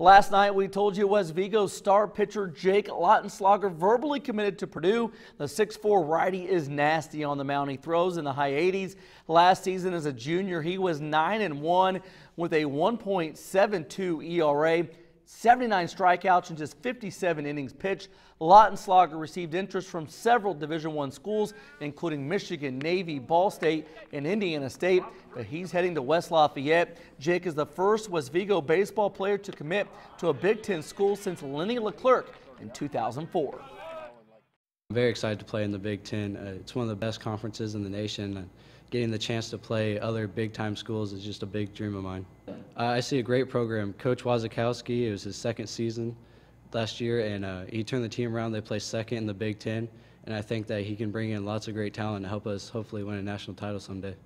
Last night, we told you West Vigo star pitcher Jake Lautenschlager verbally committed to Purdue. The 6'4 righty is nasty on the mound. He throws in the high 80s. Last season as a junior, he was 9 and 1 with a 1.72 ERA. 79 strikeouts in just 57 innings pitched. Lautenschlager received interest from several Division One schools, including Michigan, Navy, Ball State, and Indiana State. But he's heading to West Lafayette. Jake is the first West Vigo baseball player to commit to a Big Ten school since Lenny Leclerc in 2004. I'm very excited to play in the Big Ten. Uh, it's one of the best conferences in the nation getting the chance to play other big time schools is just a big dream of mine. Uh, I see a great program. Coach Wasikowski, it was his second season last year, and uh, he turned the team around. They placed second in the Big Ten, and I think that he can bring in lots of great talent to help us hopefully win a national title someday.